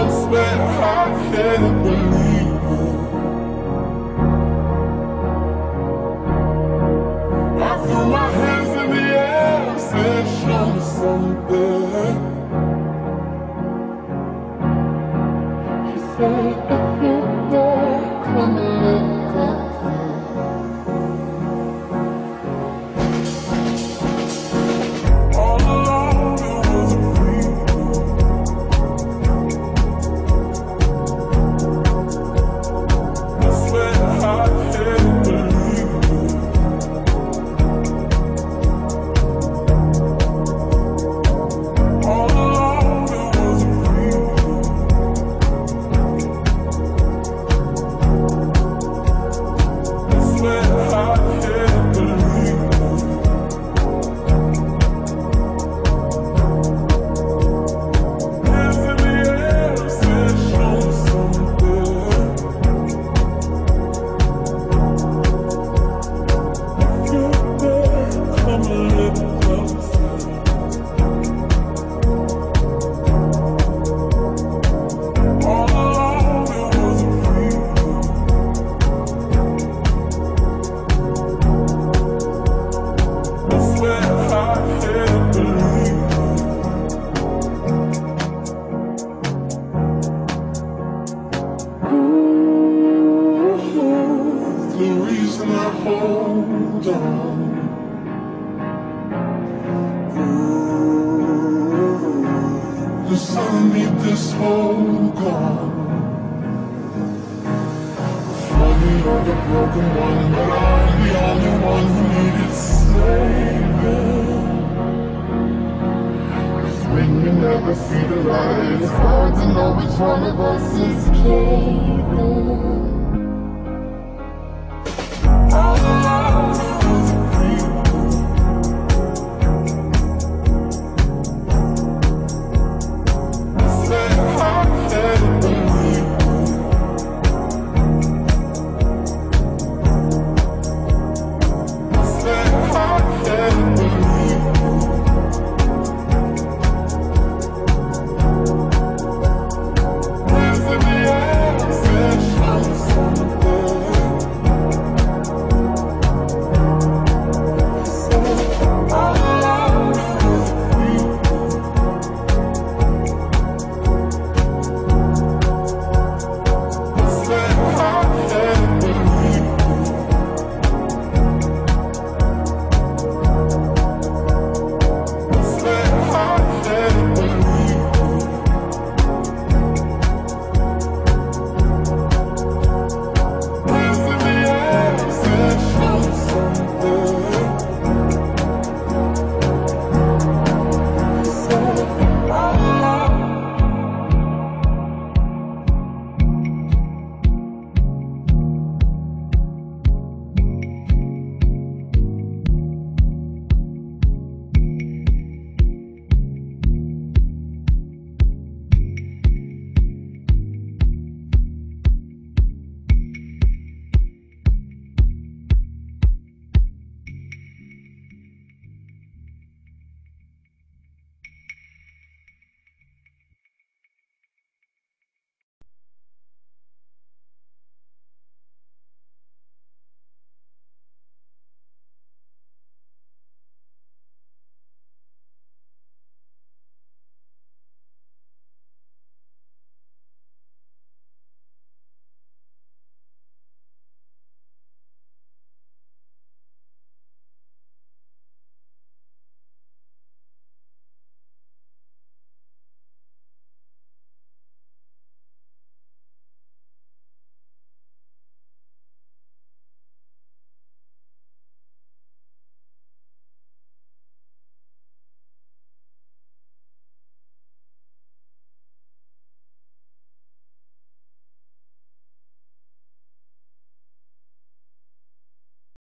thoughts I I believe. I hold on. Cause I need this whole gone. You're the broken one, but I'm the only one who needed saving. When you never see the light, it's hard to know which one of us is caving.